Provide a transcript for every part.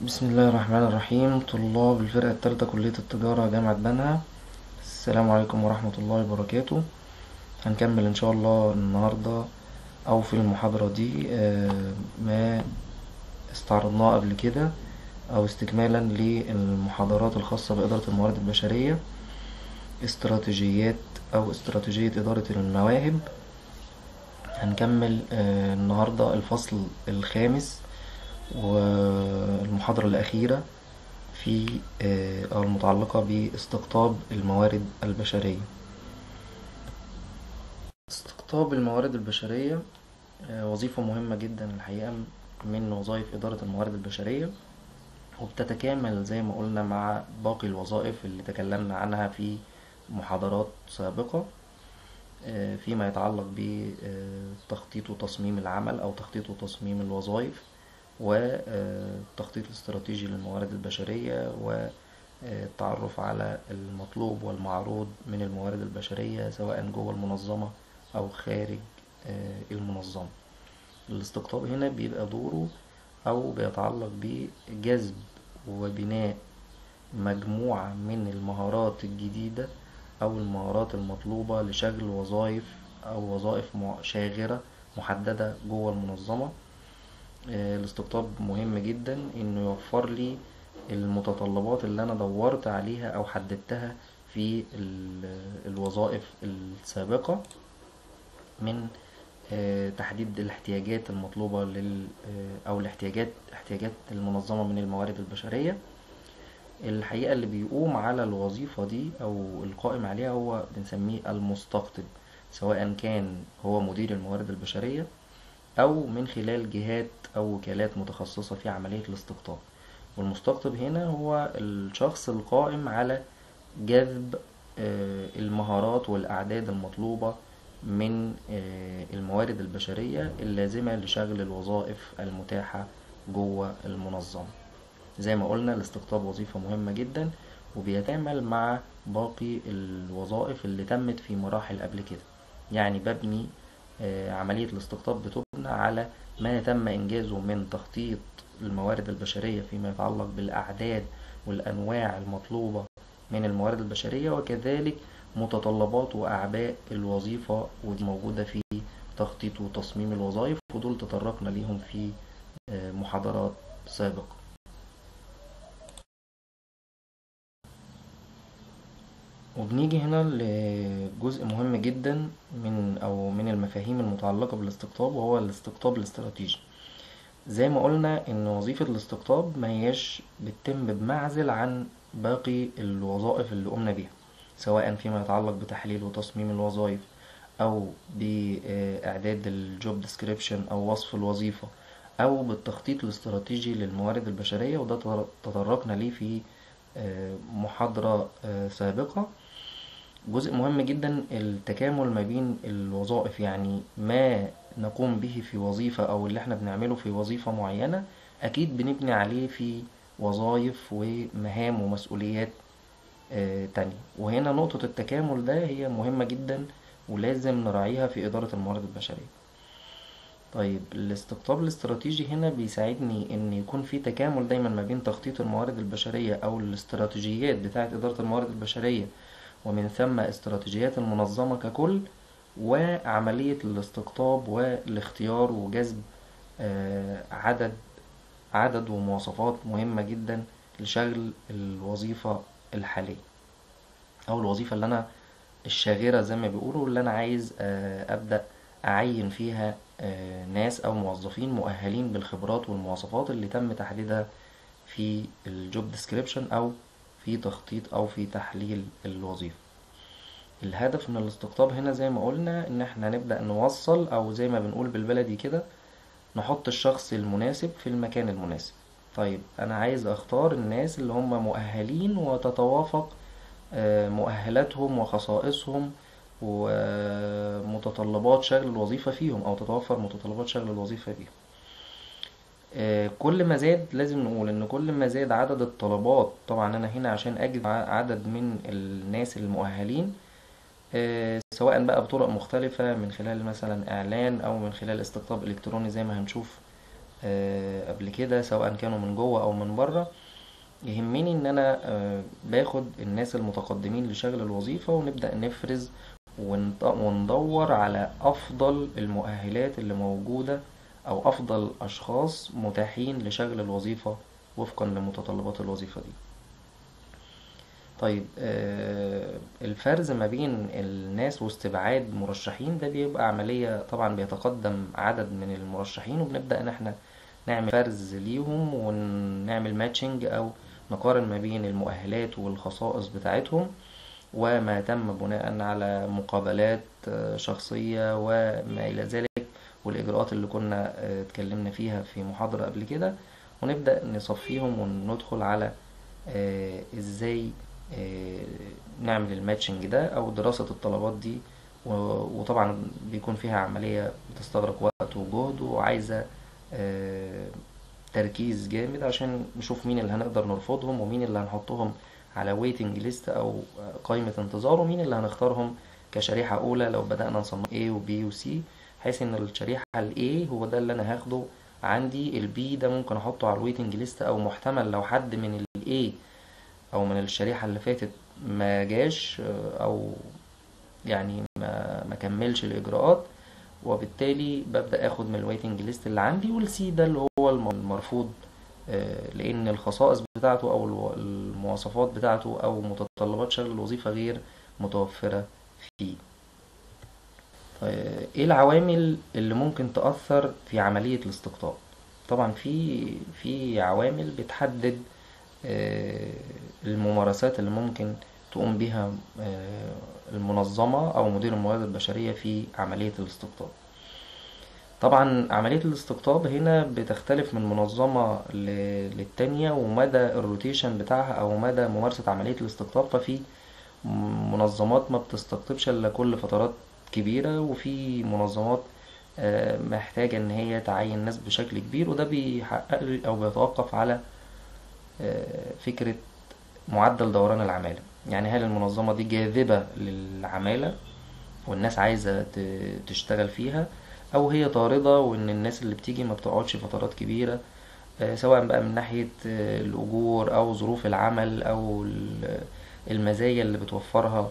بسم الله الرحمن الرحيم. طلاب الفرقة التالتة كلية التجارة جامعة بنها. السلام عليكم ورحمة الله وبركاته. هنكمل إن شاء الله النهاردة أو في المحاضرة دي آه، ما استعرضناه قبل كده أو استكمالا للمحاضرات الخاصة بإدارة الموارد البشرية استراتيجيات أو استراتيجية إدارة المواهب هنكمل آه، النهاردة الفصل الخامس والمحاضرة الأخيرة في آه، المتعلقة باستقطاب الموارد البشرية. استقطاب الموارد البشرية آه، وظيفة مهمة جدا الحقيقة من وظائف إدارة الموارد البشرية وبتتكامل زي ما قلنا مع باقي الوظائف اللي تكلمنا عنها في محاضرات سابقة آه، فيما يتعلق بتخطيط وتصميم العمل أو تخطيط وتصميم الوظائف. والتخطيط الاستراتيجي للموارد البشرية والتعرف على المطلوب والمعروض من الموارد البشرية سواء جوه المنظمة أو خارج آه، المنظمة. الاستقطاب هنا بيبقى دوره أو بيتعلق بجذب وبناء مجموعة من المهارات الجديدة أو المهارات المطلوبة لشغل وظائف أو وظائف شاغرة محددة جوه المنظمة. الاستقطاب مهم جدا إنه يوفر لي المتطلبات اللي أنا دورت عليها أو حددتها في ال- الوظائف السابقة من آه، تحديد الاحتياجات المطلوبة لل آه، أو الاحتياجات احتياجات المنظمة من الموارد البشرية. الحقيقة اللي بيقوم على الوظيفة دي أو القائم عليها هو بنسميه المستقطب سواء كان هو مدير الموارد البشرية أو من خلال جهات أو وكالات متخصصة في عملية الاستقطاب. والمستقطب هنا هو الشخص القائم على جذب آه، المهارات والأعداد المطلوبة من آه، الموارد البشرية اللازمة لشغل الوظائف المتاحة جوه المنظمة. زي ما قلنا الاستقطاب وظيفة مهمة جدا وبيتعامل مع باقي الوظائف اللي تمت في مراحل قبل كده. يعني ببني عملية الاستقطاب بتبنى على ما تم إنجازه من تخطيط الموارد البشرية فيما يتعلق بالأعداد والأنواع المطلوبة من الموارد البشرية وكذلك متطلبات وأعباء الوظيفة ودي موجودة في تخطيط وتصميم الوظائف ودول تطرقنا ليهم في آه، محاضرات سابقة. وبنيجي هنا لجزء مهم جدا من أو من المفاهيم المتعلقة بالاستقطاب وهو الاستقطاب الاستراتيجي. زي ما قلنا إن وظيفة الاستقطاب ما هياش بتتم بمعزل عن باقي الوظائف اللي قمنا بيها سواء فيما يتعلق بتحليل وتصميم الوظائف أو بإعداد الجوب ديسكريبشن أو وصف الوظيفة أو بالتخطيط الاستراتيجي للموارد البشرية وده تطر- تطرقنا ليه في آه، محاضرة آه، سابقة. جزء مهم جدا التكامل ما بين الوظائف يعني ما نقوم به في وظيفة أو اللي إحنا بنعمله في وظيفة معينة أكيد بنبني عليه في وظائف ومهام ومسؤوليات آه، تانية. وهنا نقطة التكامل ده هي مهمة جدا ولازم نراعيها في إدارة الموارد البشرية. طيب الاستقطاب الاستراتيجي هنا بيساعدني إن يكون في تكامل دايما ما بين تخطيط الموارد البشرية أو الاستراتيجيات بتاعة إدارة الموارد البشرية ومن ثم استراتيجيات المنظمة ككل وعملية الاستقطاب والاختيار وجذب آه، عدد عدد ومواصفات مهمة جدا لشغل الوظيفة الحالية أو الوظيفة اللي أنا الشاغرة زي ما بيقولوا اللي أنا عايز آه، أبدأ أعين فيها آه، ناس أو موظفين مؤهلين بالخبرات والمواصفات اللي تم تحديدها في الجوب ديسكريبشن أو في تخطيط أو في تحليل الوظيفة. الهدف من الاستقطاب هنا زي ما قلنا إن إحنا نبدأ نوصل أو زي ما بنقول بالبلدي كده نحط الشخص المناسب في المكان المناسب. طيب أنا عايز أختار الناس اللي هم مؤهلين وتتوافق آه، مؤهلاتهم وخصائصهم ومتطلبات شغل الوظيفة فيهم أو تتوفر متطلبات شغل الوظيفة فيهم. كل ما زاد لازم نقول إن كل ما زاد عدد الطلبات طبعا أنا هنا عشان أجد ع- عدد من الناس المؤهلين آه، سواء بقى بطرق مختلفة من خلال مثلا إعلان أو من خلال استقطاب إلكتروني زي ما هنشوف آه، قبل كده سواء كانوا من جوه أو من بره. يهمني إن أنا آه، باخد الناس المتقدمين لشغل الوظيفة ونبدأ نفرز وندور على أفضل المؤهلات اللي موجودة أو أفضل أشخاص متاحين لشغل الوظيفة وفقا لمتطلبات الوظيفة دي. طيب آه، الفرز ما بين الناس واستبعاد مرشحين ده بيبقى عملية طبعا بيتقدم عدد من المرشحين وبنبدأ إن إحنا نعمل فرز ليهم ونعمل matching أو نقارن ما بين المؤهلات والخصائص بتاعتهم وما تم بناء على مقابلات آه، شخصية وما إلى ذلك والإجراءات اللي كنا آه، اتكلمنا فيها في محاضرة قبل كده ونبدأ نصفيهم وندخل على آه، إزاي آه، نعمل ال matching ده أو دراسة الطلبات دي وطبعا بيكون فيها عملية بتستغرق وقت وجهد وعايزة تركيز جامد عشان نشوف مين اللي هنقدر نرفضهم ومين اللي هنحطهم على waiting list أو قائمة انتظار ومين اللي هنختارهم كشريحة أولى لو بدأنا نصنف A و B و C. بحيث إن الشريحة ال A هو ده اللي أنا هاخده عندي ال B ده ممكن أحطه على ال waiting list أو محتمل لو حد من ال A أو من الشريحة اللي فاتت ما جاش آه، أو يعني ما ما كملش الإجراءات. وبالتالي ببدأ آخد من ال waiting list اللي عندي وال C ده اللي هو الم- المرفوض آه، لأن الخصائص بتاعته أو المواصفات بتاعته أو متطلبات شغل الوظيفة غير متوفرة فيه. إيه العوامل اللي ممكن تأثر في عملية الاستقطاب؟ طبعا في في عوامل بتحدد آه، الممارسات اللي ممكن تقوم بها آه، المنظمة أو مدير الموارد البشرية في عملية الاستقطاب. طبعا عملية الاستقطاب هنا بتختلف من منظمة للتانية ومدى الروتيشن بتاعها أو مدى ممارسة عملية الاستقطاب. ففي منظمات ما بتستقطبش إلا كل فترات كبيرة وفي منظمات آه، محتاجة إن هي تعين ناس بشكل كبير وده بيحقق أو بيتوقف على آه، فكرة معدل دوران العمالة. يعني هل المنظمة دي جاذبة للعمالة والناس عايزة تشتغل فيها أو هي طاردة وإن الناس اللي بتيجي ما بتقعدش فترات كبيرة آه، سواء بقى من ناحية الأجور أو ظروف العمل أو ال- المزايا اللي بتوفرها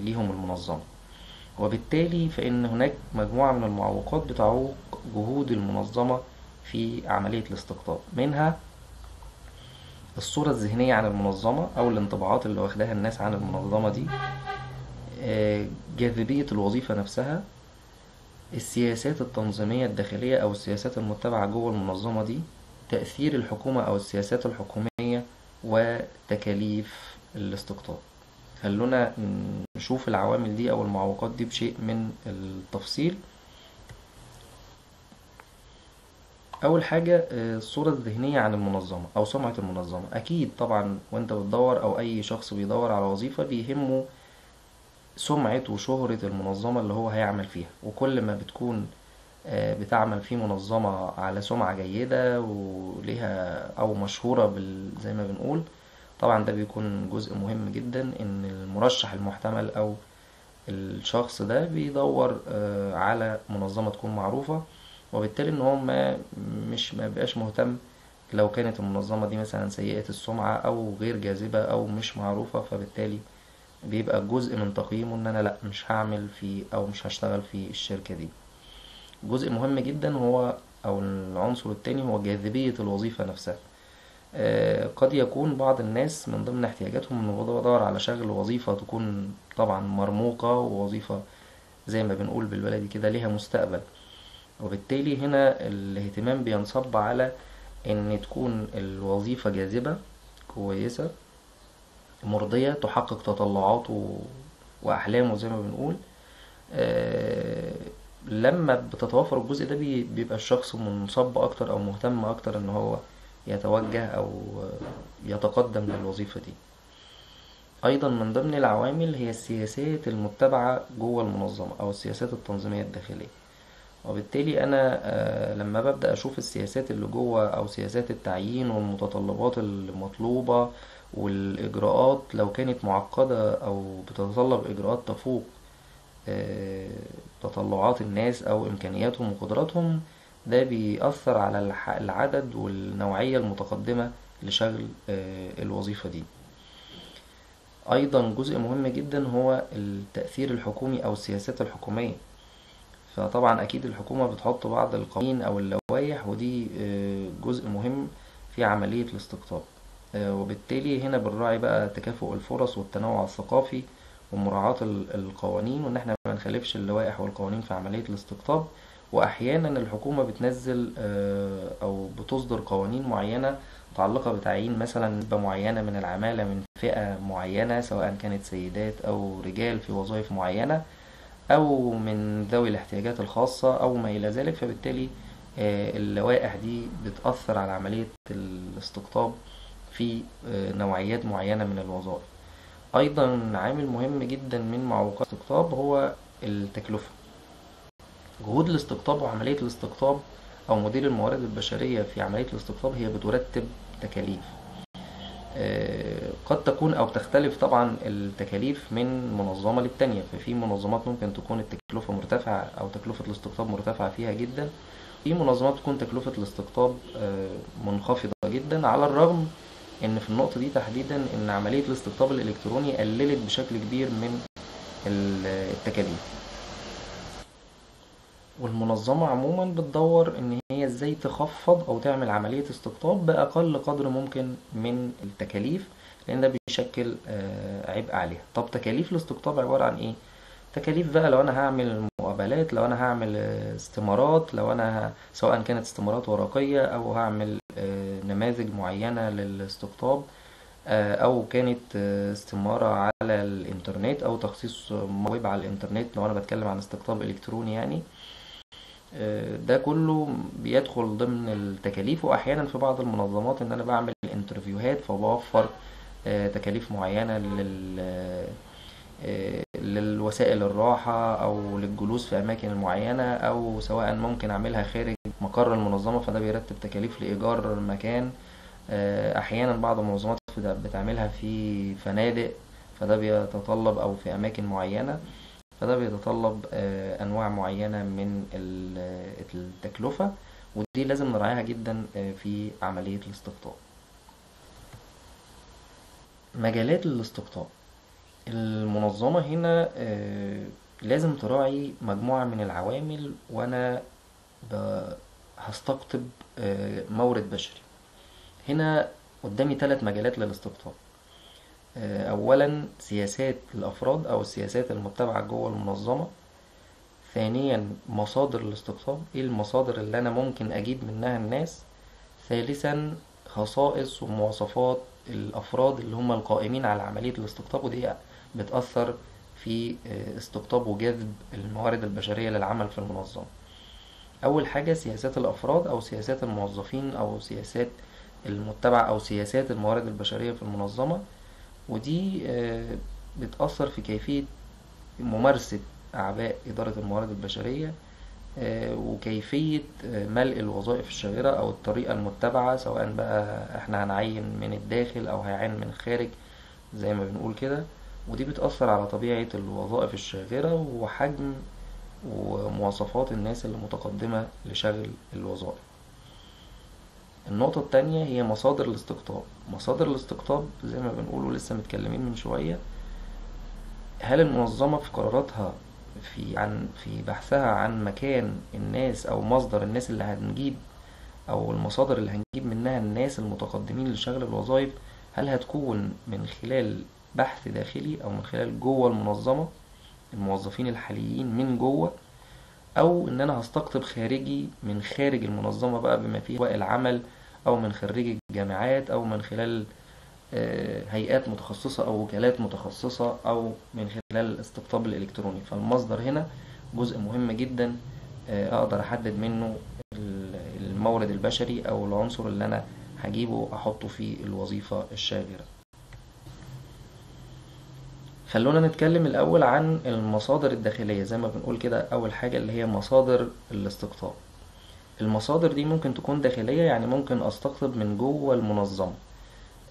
ليهم المنظمة. وبالتالي فإن هناك مجموعة من المعوقات بتعوق جهود المنظمة في عملية الاستقطاب منها الصورة الذهنية عن المنظمة أو الانطباعات اللي واخداها الناس عن المنظمة دي آه، جاذبية الوظيفة نفسها السياسات التنظيمية الداخلية أو السياسات المتبعة جوه المنظمة دي تأثير الحكومة أو السياسات الحكومية وتكاليف الاستقطاب. خلونا نشوف العوامل دي أو المعوقات دي بشيء من التفصيل أول حاجة آه، الصورة الذهنية عن المنظمة أو سمعة المنظمة أكيد طبعا وأنت بتدور أو أي شخص بيدور على وظيفة بيهمه سمعة وشهرة المنظمة اللي هو هيعمل فيها وكل ما بتكون آه، بتعمل في منظمة على سمعة جيدة وليها أو مشهورة. زي ما بنقول طبعا ده بيكون جزء مهم جدا إن المرشح المحتمل أو الشخص ده بيدور آه، على منظمة تكون معروفة وبالتالي إن هو ما مش ما بيبقاش مهتم لو كانت المنظمة دي مثلا سيئة السمعة أو غير جاذبة أو مش معروفة فبالتالي بيبقى جزء من تقييمه إن أنا لأ مش هعمل في أو مش هشتغل في الشركة دي. جزء مهم جدا هو أو العنصر التاني هو جاذبية الوظيفة نفسها. قد يكون بعض الناس من ضمن احتياجاتهم إنه بدور على شغل وظيفة تكون طبعا مرموقة ووظيفة زي ما بنقول بالبلدي كده ليها مستقبل. وبالتالي هنا الاهتمام بينصب على إن تكون الوظيفة جاذبة كويسة مرضية تحقق تطلعاته وأحلامه زي ما بنقول. آه، لما بتتوافر الجزء ده بي- بيبقى الشخص منصب أكتر أو مهتم أكتر إن هو يتوجه أو يتقدم للوظيفة دي. أيضا من ضمن العوامل هي السياسات المتبعة جوه المنظمة أو السياسات التنظيمية الداخلية. وبالتالي أنا آه، لما ببدأ أشوف السياسات اللي جوه أو سياسات التعيين والمتطلبات المطلوبة والإجراءات لو كانت معقدة أو بتتطلب إجراءات تفوق آه، تطلعات الناس أو إمكانياتهم وقدراتهم ده بيأثر على العدد والنوعية المتقدمة لشغل آه، الوظيفة دي. أيضا جزء مهم جدا هو التأثير الحكومي أو السياسات الحكومية. فطبعا أكيد الحكومة بتحط بعض القوانين أو اللوائح ودي آه، جزء مهم في عملية الاستقطاب. آه، وبالتالي هنا بنراعي بقى تكافؤ الفرص والتنوع الثقافي ومراعاة ال- القوانين وإن إحنا ما نخالفش اللوائح والقوانين في عملية الاستقطاب. وأحيانا الحكومة بتنزل آه، أو بتصدر قوانين معينة متعلقة بتعيين مثلا نسبة معينة من العمالة من فئة معينة سواء كانت سيدات أو رجال في وظائف معينة أو من ذوي الاحتياجات الخاصة أو ما إلى ذلك. فبالتالي آه، اللوائح دي بتأثر على عملية الاستقطاب في آه، نوعيات معينة من الوظائف. أيضا عامل مهم جدا من معوقات الاستقطاب هو التكلفة. جهود الاستقطاب وعملية الاستقطاب أو مدير الموارد البشرية في عملية الاستقطاب هي بترتب تكاليف. آه، قد تكون أو تختلف طبعا التكاليف من منظمة للتانية ففي منظمات ممكن تكون التكلفة مرتفعة أو تكلفة الاستقطاب مرتفعة فيها جدا في منظمات تكون تكلفة الاستقطاب آه، منخفضة جدا على الرغم إن في النقطة دي تحديدا إن عملية الاستقطاب الإلكتروني قللت بشكل كبير من ال- التكاليف. والمنظمة عموما بتدور إن هي إزاي تخفض أو تعمل عملية استقطاب بأقل قدر ممكن من التكاليف لأن ده بيشكل آه، عبء عليها طب تكاليف الاستقطاب عبارة عن إيه؟ تكاليف بقى لو أنا هعمل مقابلات لو أنا هعمل آه، استمارات لو أنا ه... سواء كانت استمارات ورقية أو هعمل آه، نماذج معينة للاستقطاب أو كانت استمارة على الإنترنت أو تخصيص موهبة على الإنترنت لو أنا بتكلم عن استقطاب إلكتروني يعني ده كله بيدخل ضمن التكاليف وأحيانا في بعض المنظمات إن أنا بعمل انترفيوهات فبوفر آه، تكاليف معينة لل آه، للوسائل الراحة أو للجلوس في أماكن معينة أو سواء ممكن أعملها خارج مقر المنظمة فده بيرتب تكاليف لإيجار مكان. آه، أحيانا بعض المنظمات بت- بتعملها في فنادق فده بيتطلب أو في أماكن معينة. فده بيتطلب آه، أنواع معينة من ال- التكلفة ودي لازم نراعيها جدا آه، في عملية الاستقطاب. مجالات الاستقطاب المنظمة هنا آه، لازم تراعي مجموعة من العوامل وأنا ب- هستقطب آه، مورد بشري. هنا قدامي ثلاث مجالات للاستقطاب. آه، أولا سياسات الأفراد أو السياسات المتبعة جوه المنظمة. ثانيا مصادر الاستقطاب إيه المصادر اللي أنا ممكن أجيب منها الناس. ثالثا خصائص ومواصفات الأفراد اللي هم القائمين على عملية الاستقطاب ودي بتأثر في آه، استقطاب وجذب الموارد البشرية للعمل في المنظمة. أول حاجة سياسات الأفراد أو سياسات الموظفين أو سياسات المتبعة أو سياسات الموارد البشرية في المنظمة. ودي آه، بتأثر في كيفية ممارسة أعباء إدارة الموارد البشرية آه، وكيفية آه، ملء الوظائف الشاغرة أو الطريقة المتبعة سواء بقى إحنا هنعين من الداخل أو هيعين من الخارج زي ما بنقول كده. ودي بتأثر على طبيعة الوظائف الشاغرة وحجم ومواصفات الناس اللي متقدمة لشغل الوظائف. النقطة التانية هي مصادر الاستقطاب. مصادر الاستقطاب زي ما بنقول ولسه متكلمين من شوية هل المنظمة في قراراتها في عن في بحثها عن مكان الناس أو مصدر الناس اللي هنجيب أو المصادر اللي هنجيب منها الناس المتقدمين لشغل الوظائف هل هتكون من خلال بحث داخلي أو من خلال جوه المنظمة؟ الموظفين الحاليين من جوه أو إن أنا هستقطب خارجي من خارج المنظمة بقى بما فيه سواء العمل أو من خريج الجامعات أو من خلال آه، هيئات متخصصة أو وكالات متخصصة أو من خلال الاستقطاب الإلكتروني. فالمصدر هنا جزء مهم جدا آه، أقدر أحدد منه ال- المورد البشري أو العنصر اللي أنا هجيبه أحطه في الوظيفة الشاغرة. خلونا نتكلم الأول عن المصادر الداخلية زي ما بنقول كده أول حاجة اللي هي مصادر الاستقطاب. المصادر دي ممكن تكون داخلية يعني ممكن أستقطب من جوه المنظمة.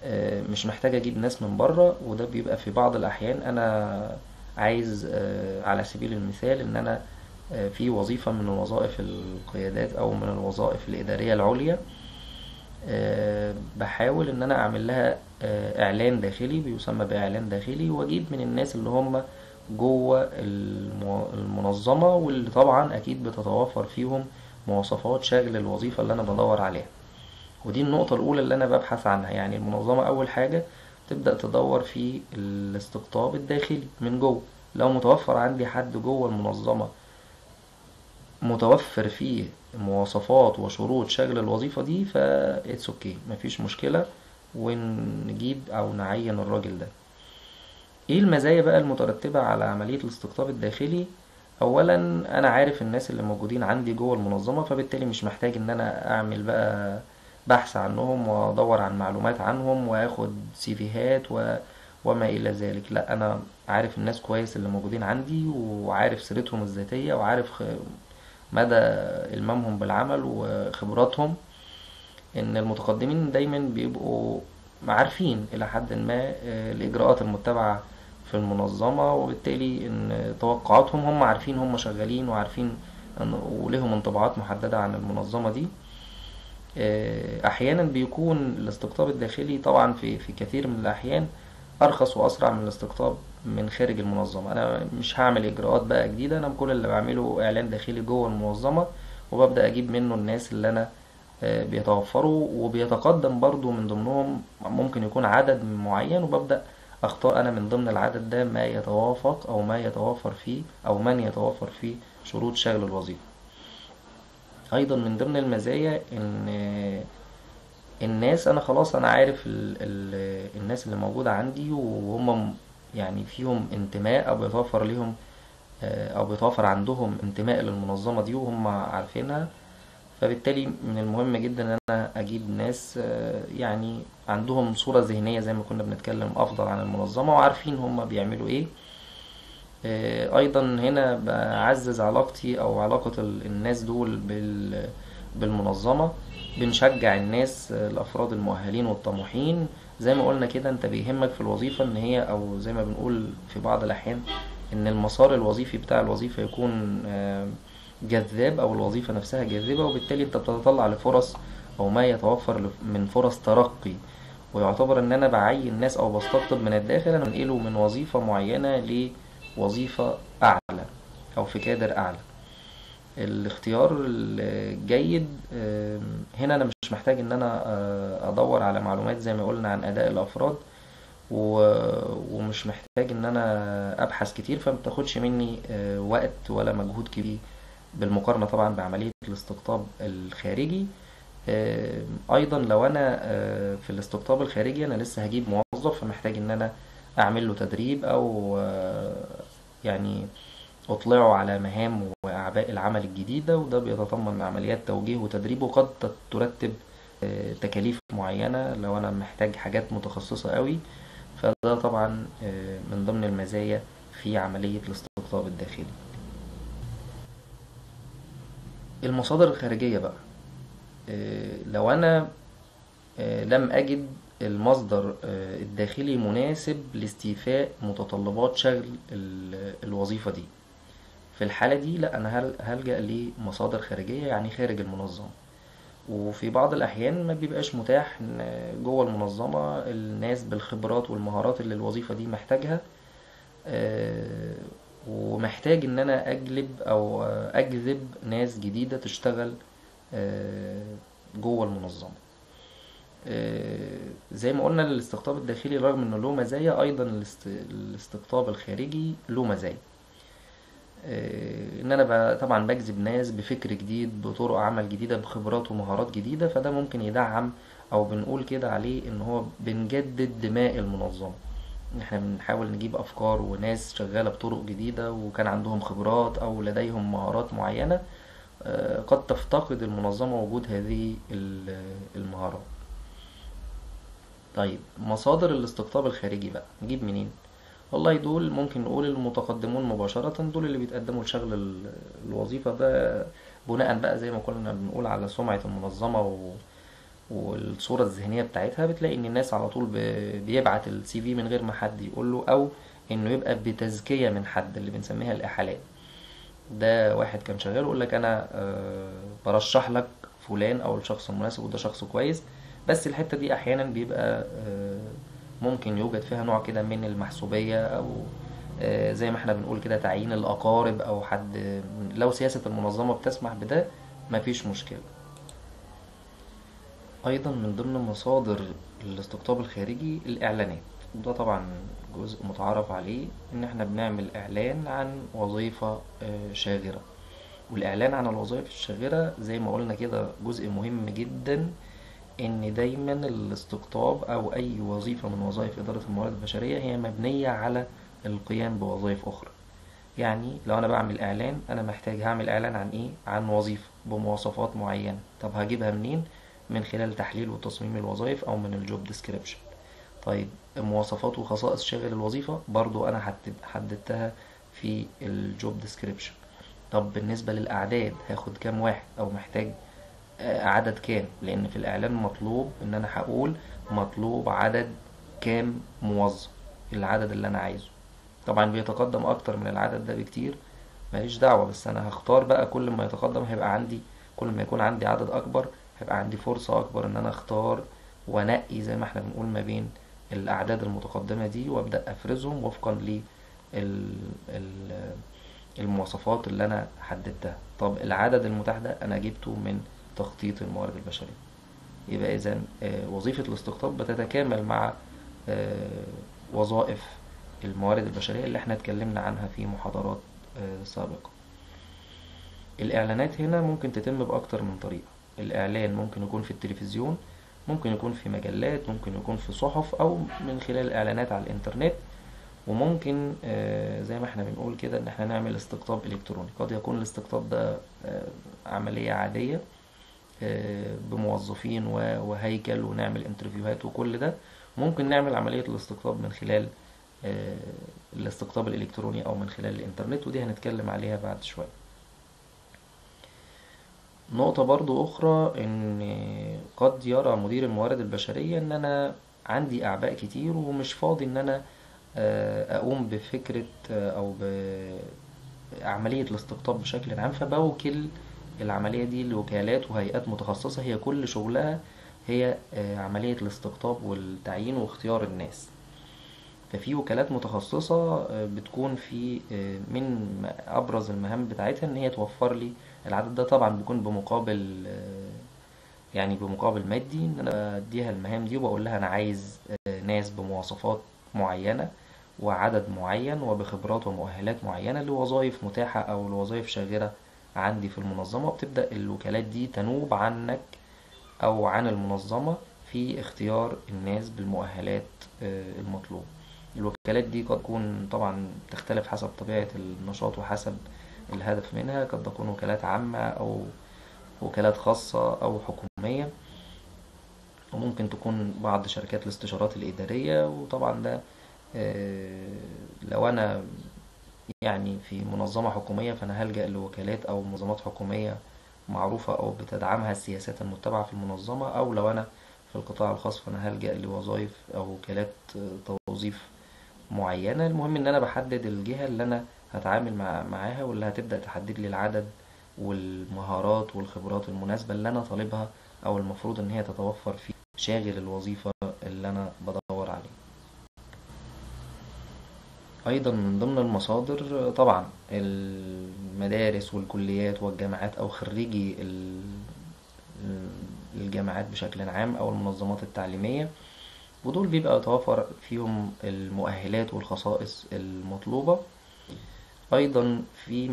آه، مش محتاج أجيب ناس من بره وده بيبقى في بعض الأحيان أنا عايز آه، على سبيل المثال إن أنا آه، في وظيفة من وظائف القيادات أو من الوظائف الإدارية العليا بحاول إن أنا أعمل لها آه، إعلان داخلي بيسمى بإعلان داخلي وأجيب من الناس اللي هم جوه المنظمة واللي طبعا أكيد بتتوفر فيهم مواصفات شغل الوظيفة اللي أنا بدور عليها. ودي النقطة الأولى اللي أنا ببحث عنها. يعني المنظمة أول حاجة تبدأ تدور في الاستقطاب الداخلي من جوه. لو متوفر عندي حد جوه المنظمة متوفر فيه مواصفات وشروط شغل الوظيفة دي فا it's okay مفيش مشكلة ونجيب أو نعين الراجل ده. إيه المزايا بقى المترتبة على عملية الاستقطاب الداخلي؟ اولا أنا عارف الناس اللي موجودين عندي جوه المنظمة فبالتالي مش محتاج إن أنا أعمل بقى بحث عنهم وأدور عن معلومات عنهم وآخد CV هات و... وما إلى ذلك. لا أنا عارف الناس كويس اللي موجودين عندي وعارف سيرتهم الذاتية وعارف. مدى إلمامهم بالعمل وخبراتهم إن المتقدمين دايما بيبقوا عارفين إلى حد ما آه، الإجراءات المتبعة في المنظمة وبالتالي إن توقعاتهم هم عارفين هم شغالين وعارفين إن- ولهم انطباعات محددة عن المنظمة دي. آه، أحيانا بيكون الاستقطاب الداخلي طبعا في في كثير من الأحيان أرخص وأسرع من الاستقطاب من خارج المنظمة. أنا مش هعمل إجراءات بقى جديدة أنا كل اللي بعمله إعلان داخلي جوه المنظمة وببدأ أجيب منه الناس اللي أنا آه، بيتوفروا وبيتقدم برضو من ضمنهم ممكن يكون عدد معين وببدأ أختار أنا من ضمن العدد ده ما يتوافق أو ما يتوافر فيه أو من يتوافر فيه شروط شغل الوظيفة. أيضا من ضمن المزايا إن آه، الناس أنا خلاص أنا عارف ال ال الناس اللي موجودة عندي وهم يعني فيهم انتماء أو بيتوفر ليهم آه، أو بيتوفر عندهم انتماء للمنظمة دي وهم عارفينها. فبالتالي من المهم جدا إن أنا أجيب ناس آه، يعني عندهم صورة ذهنية زي ما كنا بنتكلم أفضل عن المنظمة وعارفين هم بيعملوا إيه. آه، أيضا هنا بعزز علاقتي أو علاقة ال- الناس دول بال بالمنظمة. بنشجع الناس الأفراد المؤهلين والطموحين. زي ما قلنا كده أنت بيهمك في الوظيفة إن هي أو زي ما بنقول في بعض الأحيان إن المسار الوظيفي بتاع الوظيفة يكون آه، جذاب أو الوظيفة نفسها جاذبة وبالتالي أنت بتتطلع لفرص أو ما يتوفر من فرص ترقي. ويعتبر إن أنا بعين ناس أو بستقطب من الداخل أنا بنقله من وظيفة معينة لوظيفة أعلى أو في كادر أعلى. الاختيار الجيد هنا أنا مش محتاج إن أنا آه، أدور على معلومات زي ما قلنا عن أداء الأفراد ومش محتاج إن أنا أبحث كتير فما بتاخدش مني آه، وقت ولا مجهود كبير. بالمقارنة طبعا بعملية الاستقطاب الخارجي أيضا لو أنا آه، في الاستقطاب الخارجي أنا لسه هجيب موظف فمحتاج إن أنا أعمل له تدريب أو يعني أطلعه على مهام واعباء العمل الجديدة وده بيتضمن عمليات توجيه وتدريب وقد ترتب آه، تكاليف معينة لو أنا محتاج حاجات متخصصة قوي. فده طبعا آه، من ضمن المزايا في عملية الاستقطاب الداخلي. المصادر الخارجية بقى آه، لو أنا لم أجد المصدر الداخلي مناسب لاستيفاء متطلبات شغل ال- الوظيفة دي. في الحالة دي لا أنا هل- هلجأ لمصادر خارجية يعني خارج المنظمة. وفي بعض الأحيان ما بيبقاش متاح إن جوه المنظمة الناس بالخبرات والمهارات اللي الوظيفة دي محتاجها آه، ومحتاج إن أنا أجلب أو آه، أجذب ناس جديدة تشتغل آه، جوه المنظمة. آه، زي ما قلنا الاستقطاب الداخلي رغم إنه له مزايا أيضا الاست- الاستقطاب الخارجي له مزايا. إن أنا طبعا بجذب ناس بفكر جديد بطرق عمل جديدة بخبرات ومهارات جديدة فده ممكن يدعم أو بنقول كده عليه إن هو بنجدد دماء المنظمة. ان إحنا بنحاول نجيب أفكار وناس شغالة بطرق جديدة وكان عندهم خبرات أو لديهم مهارات معينة آه، قد تفتقد المنظمة وجود هذه ال- المهارات. طيب مصادر الاستقطاب الخارجي بقى نجيب منين؟ والله دول ممكن نقول المتقدمون مباشرة دول اللي بيتقدموا لشغل ال- الوظيفة ده بناء بقى زي ما كنا بنقول على سمعة المنظمة و... والصورة الذهنية بتاعتها بتلاقي إن الناس على طول بيبعت السي في من غير ما حد يقول له أو إنه يبقى بتزكية من حد اللي بنسميها الإحالات. ده واحد كان شغال ويقول لك أنا آه، برشح لك فلان أو الشخص المناسب وده شخص كويس بس الحتة دي أحيانا بيبقى آه، ممكن يوجد فيها نوع كده من المحسوبية أو آه، زي ما إحنا بنقول كده تعيين الأقارب أو حد لو سياسة المنظمة بتسمح بده مفيش مشكلة. أيضا من ضمن مصادر الاستقطاب الخارجي الإعلانات. وده طبعا جزء متعارف عليه إن إحنا بنعمل إعلان عن وظيفة آه، شاغرة. والإعلان عن الوظائف الشاغرة زي ما قلنا كده جزء مهم جدا إن دايما الاستقطاب أو أي وظيفة من وظائف إدارة الموارد البشرية هي مبنية على القيام بوظائف أخرى. يعني لو أنا بعمل إعلان أنا محتاج هعمل إعلان عن إيه؟ عن وظيفة بمواصفات معينة. طب هجيبها منين؟ من خلال تحليل وتصميم الوظائف أو من ال job description طيب مواصفات وخصائص شاغل الوظيفة برضو أنا حدد حددتها في ال job description طب بالنسبة للأعداد هاخد كام واحد؟ أو محتاج عدد كام؟ لأن في الإعلان مطلوب إن أنا هقول مطلوب عدد كام موظف العدد اللي أنا عايزه. طبعا بيتقدم أكتر من العدد ده بكتير ماليش دعوة بس أنا هختار بقى كل ما يتقدم هيبقى عندي كل ما يكون عندي عدد أكبر هيبقى عندي فرصة أكبر إن أنا أختار وأنقي زي ما إحنا بنقول ما بين الأعداد المتقدمة دي وأبدأ أفرزهم وفقا ل المواصفات اللي أنا حددتها. طب العدد المتاح ده أنا جبته من تخطيط الموارد البشرية. يبقى إذا وظيفة الاستقطاب بتتكامل مع آه، وظائف الموارد البشرية اللي إحنا اتكلمنا عنها في محاضرات آه، سابقة. الإعلانات هنا ممكن تتم بأكتر من طريقة. الإعلان ممكن يكون في التلفزيون ممكن يكون في مجلات ممكن يكون في صحف أو من خلال إعلانات على الإنترنت. وممكن آه، زي ما إحنا بنقول كده إن إحنا نعمل استقطاب إلكتروني. قد يكون الاستقطاب ده آه، عملية عادية آه، بموظفين و- وهيكل ونعمل انترفيوهات وكل ده ممكن نعمل عملية الاستقطاب من خلال آه، الاستقطاب الإلكتروني أو من خلال الإنترنت ودي هنتكلم عليها بعد شوية. نقطة برضو أخرى إن قد يرى مدير الموارد البشرية إن أنا عندي أعباء كتير ومش فاضي إن أنا آه، أقوم بفكرة آه، أو بعملية الاستقطاب بشكل عام فبوكل العملية دي لوكالات وهيئات متخصصة هي كل شغلها هي آه، عملية الاستقطاب والتعيين واختيار الناس. ففي وكالات متخصصة آه، بتكون في آه، من أبرز المهام بتاعتها إن هي توفر لي العدد ده. طبعا بيكون بمقابل يعني بمقابل مادي إن أنا أديها المهام دي وبقول لها أنا عايز ناس بمواصفات معينة وعدد معين وبخبرات ومؤهلات معينة لوظائف متاحة أو لوظائف شاغرة عندي في المنظمة وبتبدأ الوكالات دي تنوب عنك أو عن المنظمة في اختيار الناس بالمؤهلات آه، المطلوبة الوكالات دي قد تكون طبعا تختلف حسب طبيعة النشاط وحسب الهدف منها قد تكون وكالات عامة أو وكالات خاصة أو حكومية. وممكن تكون بعض شركات الاستشارات الإدارية وطبعا ده آه، لو أنا يعني في منظمة حكومية فأنا هلجأ لوكالات أو منظمات حكومية معروفة أو بتدعمها السياسات المتبعة في المنظمة أو لو أنا في القطاع الخاص فأنا هلجأ لوظائف أو وكالات آه، توظيف معينة. المهم إن أنا بحدد الجهة اللي أنا هتعامل مع معاها واللي هتبدأ تحدد لي العدد والمهارات والخبرات المناسبة اللي أنا طالبها أو المفروض إن هي تتوفر في شاغل الوظيفة اللي أنا بدور عليه أيضا من ضمن المصادر طبعا المدارس والكليات والجامعات أو خريجي ال- الجامعات بشكل عام أو المنظمات التعليمية. ودول بيبقى يتوفر فيهم المؤهلات والخصائص المطلوبة. أيضا في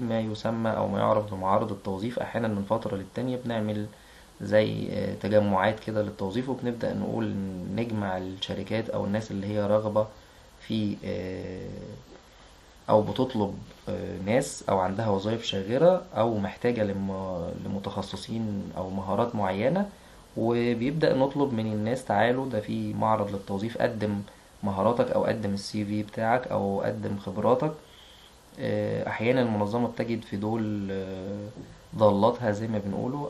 ما, يسمى أو ما يعرف بمعارض التوظيف. أحيانا من فترة للتانية بنعمل زي تجمعات كده للتوظيف وبنبدأ نقول نجمع الشركات أو الناس اللي هي راغبة في آه، أو بتطلب آه، ناس أو عندها وظائف شاغرة أو محتاجة لم- لمتخصصين أو مهارات معينة وبيبدأ نطلب من الناس تعالوا ده في معرض للتوظيف قدم مهاراتك أو قدم السي في بتاعك أو قدم خبراتك. آه، أحيانا المنظمة بتجد في دول ضالاتها زي ما بنقوله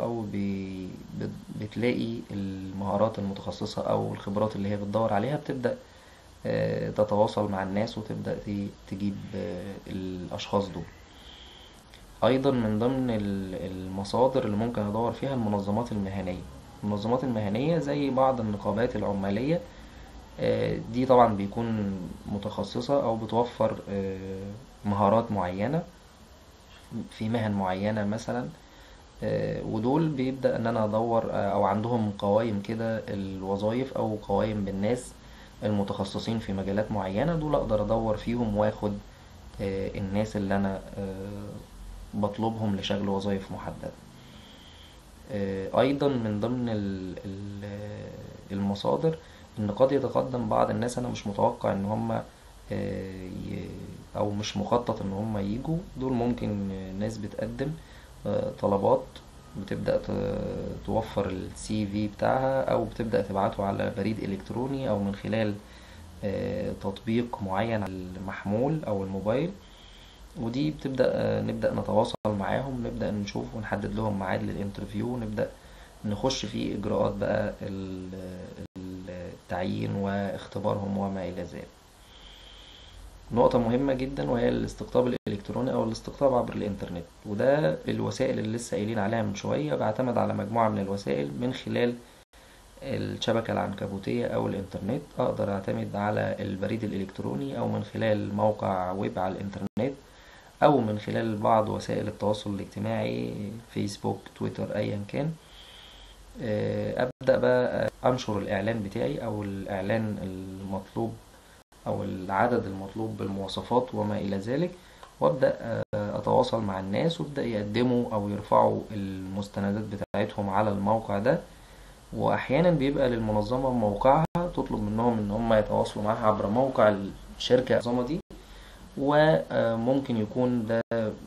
بت- بتلاقي المهارات المتخصصة أو الخبرات اللي هي بتدور عليها بتبدأ آه، تتواصل مع الناس وتبدأ تجيب آه، الأشخاص دول. أيضا من ضمن المصادر اللي ممكن أدور فيها المنظمات المهنية. المنظمات المهنية زي بعض النقابات العمالية آه، دي طبعا بيكون متخصصة أو بتوفر آه، مهارات معينة في مهن معينة مثلا آه، ودول بيبدأ إن أنا أدور أو عندهم قوائم كده الوظائف أو قوائم بالناس المتخصصين في مجالات معينة دول أقدر أدور فيهم وآخد الناس اللي أنا بطلبهم لشغل وظائف محددة أيضا من ضمن المصادر إن قد يتقدم بعض الناس أنا مش متوقع إن هم آه، أو مش مخطط إن هم يجوا دول ممكن ناس بتقدم آه، طلبات بتبدأ توفر السي في بتاعها أو بتبدأ تبعته على بريد إلكتروني أو من خلال آه، تطبيق معين على المحمول أو الموبايل. ودي بتبدأ نبدأ نتواصل معاهم نبدأ نشوف ونحدد لهم ميعاد لل interview ونبدأ نخش في إجراءات بقى التعيين واختبارهم وما إلى ذلك. نقطة مهمة جدا وهي الاستقطاب الإلكتروني أو الاستقطاب عبر الإنترنت. وده الوسائل اللي لسه قايلين عليها من شوية بعتمد على مجموعة من الوسائل من خلال الشبكة العنكبوتية أو الإنترنت. أقدر أعتمد على البريد الإلكتروني أو من خلال موقع ويب على الإنترنت أو من خلال بعض وسائل التواصل الاجتماعي فيسبوك تويتر أيا كان. آه، أبدأ بقى أنشر الإعلان بتاعي أو الإعلان المطلوب أو العدد المطلوب بالمواصفات وما إلى ذلك وأبدأ آه، أتواصل مع الناس وأبدأ يقدموا أو يرفعوا المستندات بتاعتهم على الموقع ده. وأحيانا بيبقى للمنظمة موقعها تطلب منهم إن هم يتواصلوا معاها عبر موقع الشركة المنظمه دي. وممكن يكون ده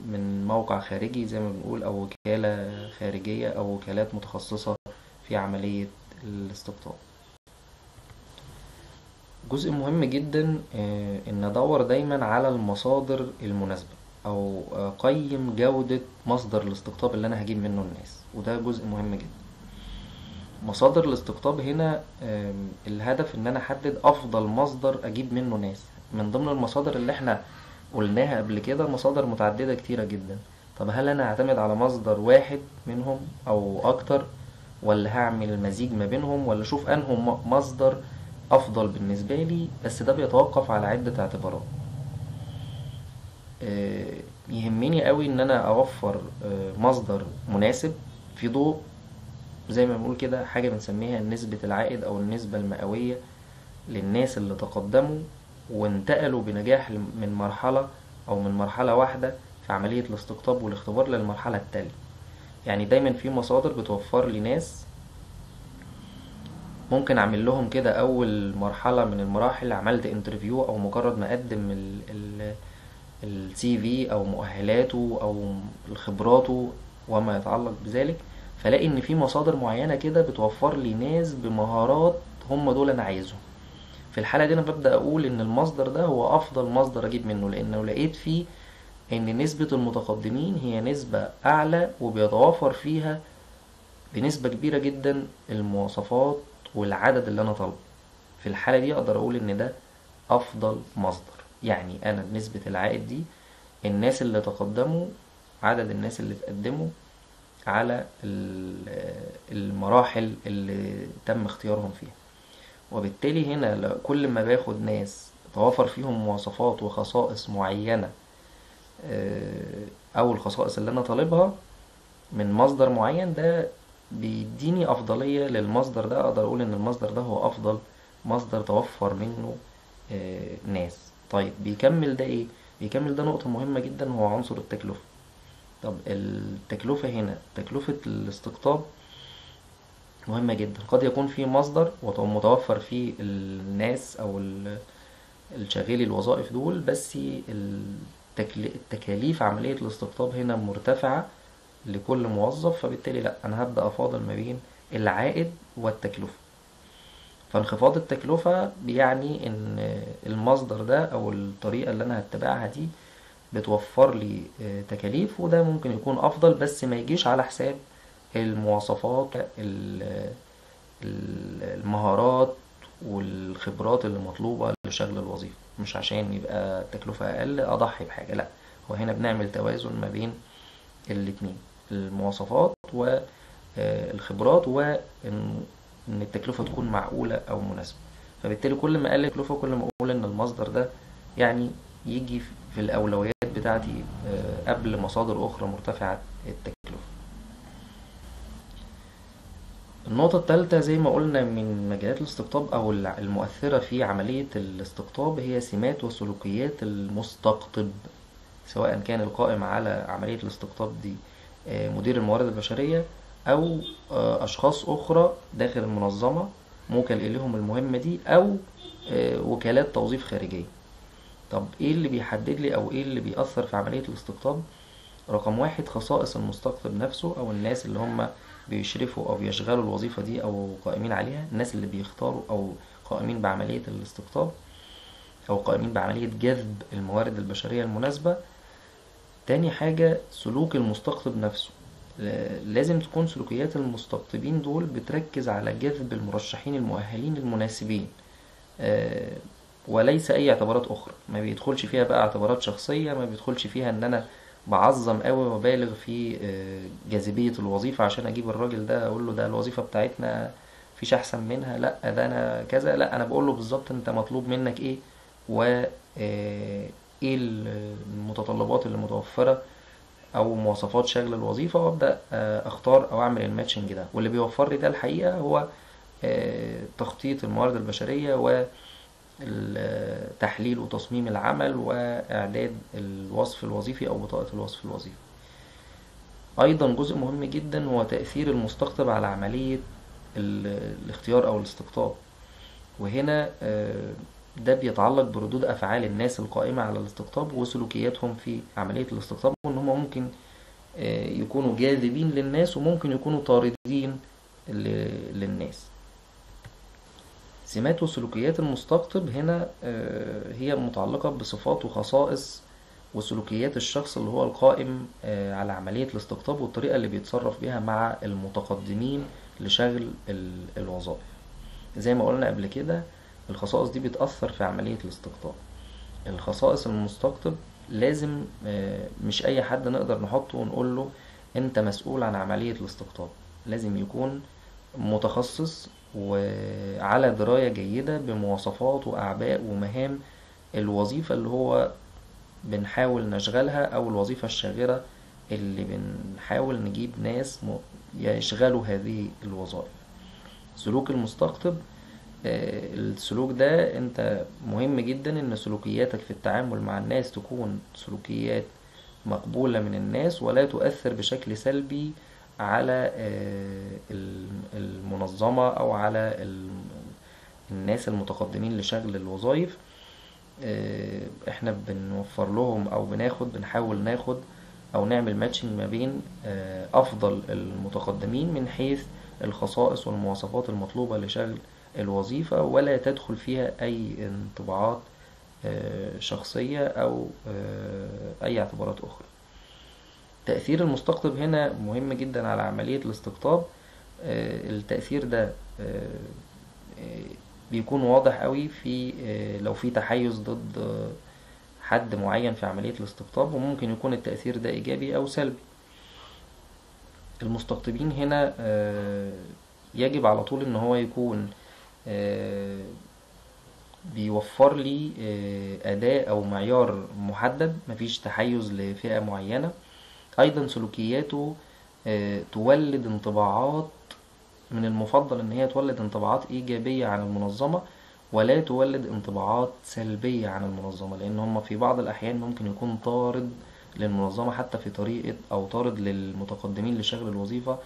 من موقع خارجي زي ما بنقول أو وكالة خارجية أو وكالات متخصصة في عملية الاستقطاب. جزء مهم جدا آه، إن أدور دايما على المصادر المناسبة أو اقيم جودة مصدر الاستقطاب اللي أنا هجيب منه الناس وده جزء مهم جدا. مصادر الاستقطاب هنا الهدف إن أنا أحدد أفضل مصدر أجيب منه ناس. من ضمن المصادر اللي إحنا قلناها قبل كده مصادر متعددة كتيرة جدا. طب هل أنا أعتمد على مصدر واحد منهم أو أكتر ولا هعمل مزيج ما بينهم ولا أشوف انه مصدر أفضل بالنسبة لي بس ده بيتوقف على عدة اعتبارات. آه، يهمني قوي إن أنا أوفر آه، مصدر مناسب في ضوء زي ما بنقول كده حاجة بنسميها نسبة العائد أو النسبة المئوية للناس اللي تقدموا وانتقلوا بنجاح من مرحلة أو من مرحلة واحدة في عملية الاستقطاب والاختبار للمرحلة التالية. يعني دايما في مصادر بتوفر لي ناس ممكن أعمل لهم كده أول مرحلة من المراحل عملت interview أو مجرد ما أقدم ال CV أو مؤهلاته أو خبراته وما يتعلق بذلك فلاقي إن في مصادر معينة كده بتوفر لي ناس بمهارات هم دول أنا عايزهم. في الحالة دي أنا ببدأ أقول إن المصدر ده هو أفضل مصدر أجيب منه لأنه لقيت فيه إن نسبة المتقدمين هي نسبة أعلى وبيتوافر فيها بنسبة كبيرة جدا المواصفات والعدد اللي أنا طالبه. في الحالة دي أقدر أقول إن ده أفضل مصدر. يعني أنا بنسبة العائد دي الناس اللي تقدموا عدد الناس اللي تقدموا على المراحل اللي تم اختيارهم فيها. وبالتالي هنا كل ما باخد ناس توافر فيهم مواصفات وخصائص معينة آه، أو الخصائص اللي أنا طالبها من مصدر معين ده بيديني أفضلية للمصدر ده أقدر أقول إن المصدر ده هو أفضل مصدر توفر منه آه، ناس. طيب بيكمل ده إيه؟ بيكمل ده نقطة مهمة جدا هو عنصر التكلفة. طب التكلفة هنا تكلفة الاستقطاب مهمة جدا. قد يكون في مصدر متوفر فيه الناس أو الشغالي الوظائف دول بس التكاليف عملية الاستقطاب هنا مرتفعة لكل موظف فبالتالي لا أنا هبدأ أفاضل ما بين العائد والتكلفة. فانخفاض التكلفة بيعني إن المصدر ده أو الطريقة اللي أنا هتبعها دي بتوفر لي آه، تكاليف وده ممكن يكون أفضل بس ما يجيش على حساب المواصفات المهارات والخبرات اللي مطلوبة لشغل الوظيفة. مش عشان يبقى التكلفة أقل أضحي بحاجة لأ. هو هنا بنعمل توازن ما بين الاتنين. المواصفات والخبرات وان إن التكلفة تكون معقولة أو مناسبة. فبالتالي كل ما قل التكلفة كل ما أقول إن المصدر ده يعني يجي في الأولويات بتاعتي آه، قبل مصادر أخرى مرتفعة التكلفة. النقطة الثالثة زي ما قلنا من مجالات الاستقطاب أو المؤثرة في عملية الاستقطاب هي سمات وسلوكيات المستقطب سواء كان القائم على عملية الاستقطاب دي. آه، مدير الموارد البشرية أو آه، أشخاص أخرى داخل المنظمة موكل إليهم المهمة دي أو آه، وكالات توظيف خارجية. طب إيه اللي بيحدد لي أو إيه اللي بيأثر في عملية الاستقطاب؟ رقم واحد خصائص المستقطب نفسه أو الناس اللي هم بيشرفوا أو بيشغلوا الوظيفة دي أو قائمين عليها الناس اللي بيختاروا أو قائمين بعملية الاستقطاب أو قائمين بعملية جذب الموارد البشرية المناسبة. تاني حاجة سلوك المستقطب نفسه. لازم تكون سلوكيات المستقطبين دول بتركز على جذب المرشحين المؤهلين المناسبين. آه، وليس أي اعتبارات أخرى. ما بيدخلش فيها بقى اعتبارات شخصية ما بيدخلش فيها إن أنا بعظم قوي وبالغ في آه، جاذبية الوظيفة عشان أجيب الراجل ده أقول له ده الوظيفة بتاعتنا مفيش أحسن منها لأ ده أنا كذا لأ أنا بقول له بالظبط أنت مطلوب منك إيه و إيه المتطلبات اللي متوفرة أو مواصفات شغل الوظيفة وابدأ آه، اختار أو اعمل الماتشنج ده. واللي بيوفر لي ده الحقيقة هو آه، تخطيط الموارد البشرية وتحليل وتصميم العمل وإعداد الوصف الوظيفي أو بطاقة الوصف الوظيفي. أيضا جزء مهم جدا هو تأثير المستقطب على عملية ال- الاختيار أو الاستقطاب. وهنا آه، ده بيتعلق بردود أفعال الناس القائمة على الاستقطاب وسلوكياتهم في عملية الاستقطاب وإن هم ممكن آه، يكونوا جاذبين للناس وممكن يكونوا طاردين للناس. سمات وسلوكيات المستقطب هنا آه، هي متعلقة بصفات وخصائص وسلوكيات الشخص اللي هو القائم آه، على عملية الاستقطاب والطريقة اللي بيتصرف بيها مع المتقدمين لشغل ال- الوظائف. زي ما قلنا قبل كده الخصائص دي بتأثر في عملية الاستقطاب. الخصائص المستقطب لازم آه، مش أي حد نقدر نحطه ونقول له أنت مسؤول عن عملية الاستقطاب. لازم يكون متخصص وعلى دراية جيدة بمواصفات وأعباء ومهام الوظيفة اللي هو بنحاول نشغلها أو الوظيفة الشاغرة اللي بنحاول نجيب ناس يشغلوا هذه الوظائف. سلوك المستقطب السلوك ده انت مهم جدا ان سلوكياتك في التعامل مع الناس تكون سلوكيات مقبولة من الناس ولا تؤثر بشكل سلبي على آه، الم- المنظمة أو على الناس المتقدمين لشغل الوظائف. آه، إحنا بنوفر لهم أو بناخد بنحاول ناخد أو نعمل ماتشنج ما بين آه، افضل المتقدمين من حيث الخصائص والمواصفات المطلوبة لشغل الوظيفة ولا تدخل فيها أي انطباعات آه، شخصية أو آه، أي اعتبارات أخرى. تأثير المستقطب هنا مهم جدا على عملية الاستقطاب. آه، التأثير ده بيكون واضح قوي في لو في تحيز ضد حد معين في عملية الاستقطاب وممكن يكون التأثير ده إيجابي أو سلبي. المستقطبين هنا يجب على طول إن هو يكون بيوفر لي آه، أداء أو معيار محدد مفيش تحيز لفئة معينة. أيضا سلوكياته آه، تولد انطباعات من المفضل إن هي تولد انطباعات إيجابية عن المنظمة ولا تولد انطباعات سلبية عن المنظمة لأن هم في بعض الأحيان ممكن يكون طارد للمنظمة حتى في طريقة أو طارد للمتقدمين لشغل الوظيفة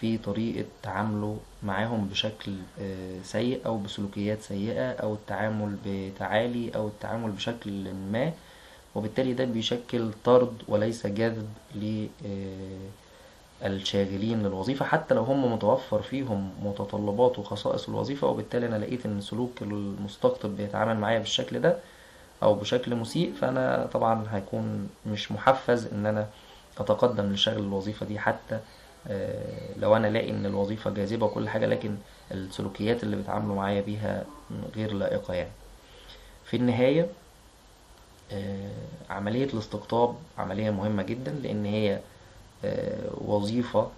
في طريقة تعامله معاهم بشكل آه، سيء أو بسلوكيات سيئة أو التعامل بتعالي أو التعامل بشكل ما وبالتالي ده بيشكل طرد وليس جذب للشاغلين للوظيفة حتى لو هم متوفر فيهم متطلبات وخصائص الوظيفة وبالتالي أنا لقيت إن سلوك المستقطب بيتعامل معايا بالشكل ده أو بشكل مسيء فأنا طبعا هيكون مش محفز إن أنا أتقدم لشغل الوظيفة دي حتى آه، لو أنا لاقي إن الوظيفة جاذبة وكل حاجة لكن السلوكيات اللي بيتعاملوا معايا بيها غير لائقة يعني. في النهاية آه، عملية الاستقطاب عملية مهمة جدا لأن هي آه، وظيفة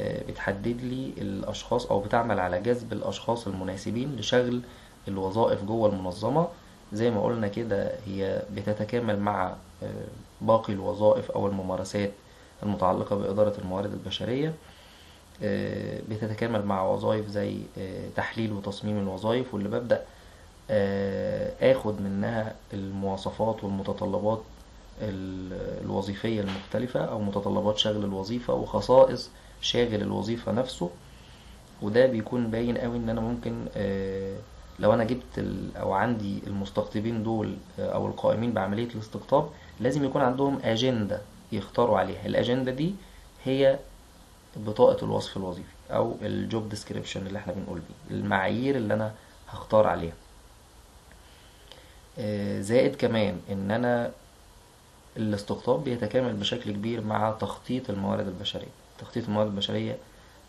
آه، بتحدد لي الأشخاص أو بتعمل على جذب الأشخاص المناسبين لشغل الوظائف جوه المنظمة. زي ما قلنا كده هي بتتكامل مع آه، باقي الوظائف أو الممارسات المتعلقة بإدارة الموارد البشرية آه، بتتكامل مع وظائف زي آه، تحليل وتصميم الوظائف واللي ببدأ آه، آخد منها المواصفات والمتطلبات ال- الوظيفية المختلفة أو متطلبات شغل الوظيفة وخصائص شاغل الوظيفة نفسه. وده بيكون باين قوي إن أنا ممكن لو أنا جبت أو عندي المستقطبين دول أو القائمين بعملية الاستقطاب لازم يكون عندهم أجندة يختاروا عليها. الأجندة دي هي بطاقة الوصف الوظيفي أو الجوب ديسكريبشن اللي إحنا بنقول بيه المعايير اللي أنا هختار عليها. آه، زائد كمان إن أنا الاستقطاب بيتكامل بشكل كبير مع تخطيط الموارد البشرية. تخطيط الموارد البشرية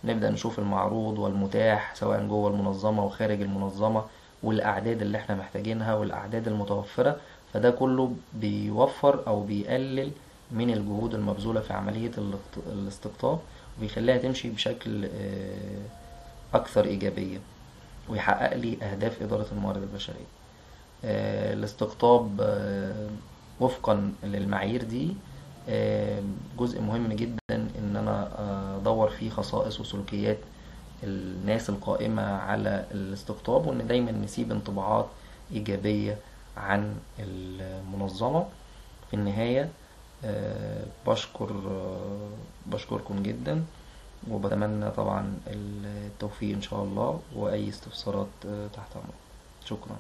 نبدأ نشوف المعروض والمتاح سواء جوه المنظمة وخارج المنظمة والأعداد اللي إحنا محتاجينها والأعداد المتوفرة فده كله بيوفر أو بيقلل من الجهود المبذولة في عملية الاستقطاب وبيخليها تمشي بشكل آه، أكثر إيجابية ويحقق لي أهداف إدارة الموارد البشرية. آه، الاستقطاب آه، وفقا للمعايير دي جزء مهم جدا إن أنا أدور فيه خصائص وسلوكيات الناس القائمة على الاستقطاب وإن دايما نسيب انطباعات إيجابية عن المنظمة. في النهاية بشكر آه، بشكركم جدا وبتمنى طبعا التوفيق إن شاء الله وأي استفسارات آه، تحت امركم شكرا.